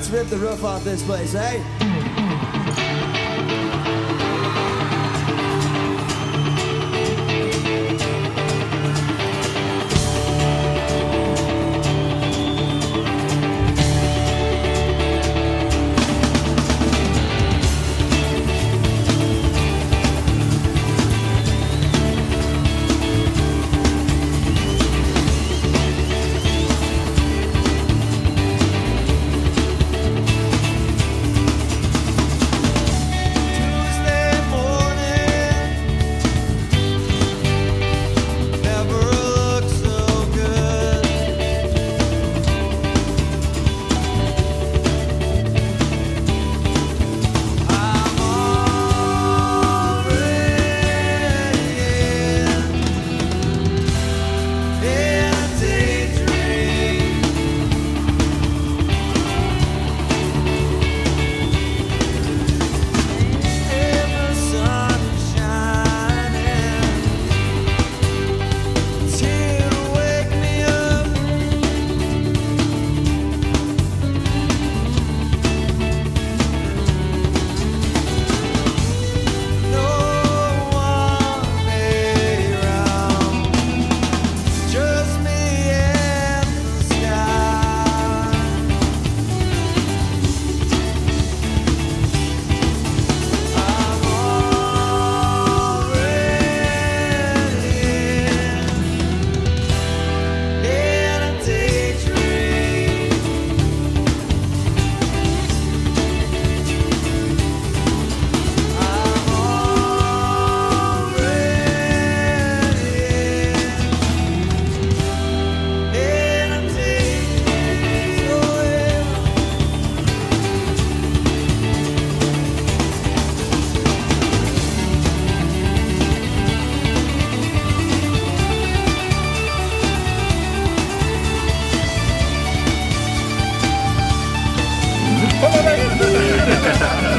let's rip the roof off this place, eh? Yeah.